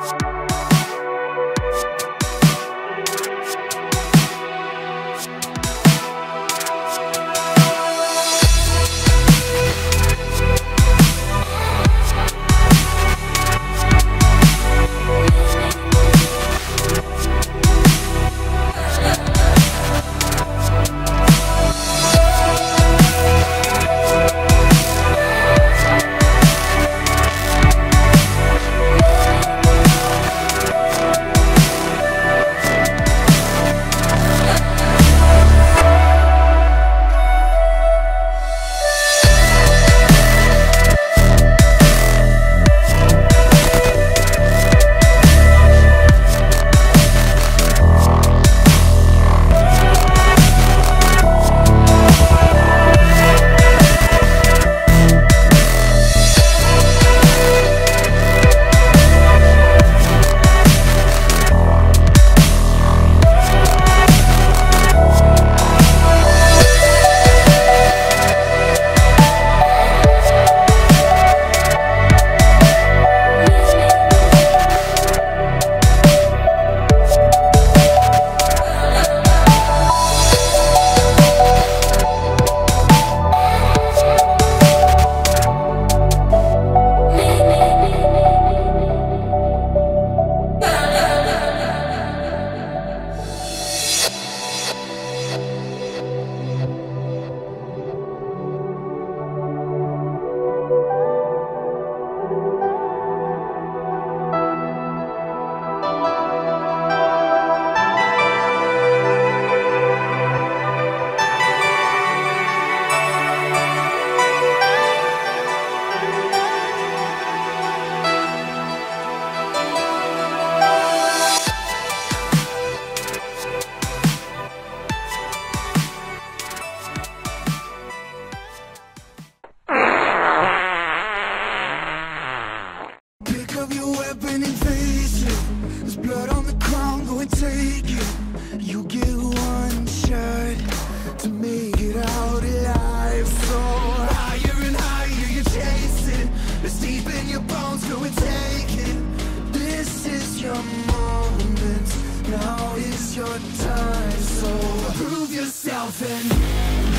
Bye. in your bones take it? This is your moment Now is your time So prove yourself and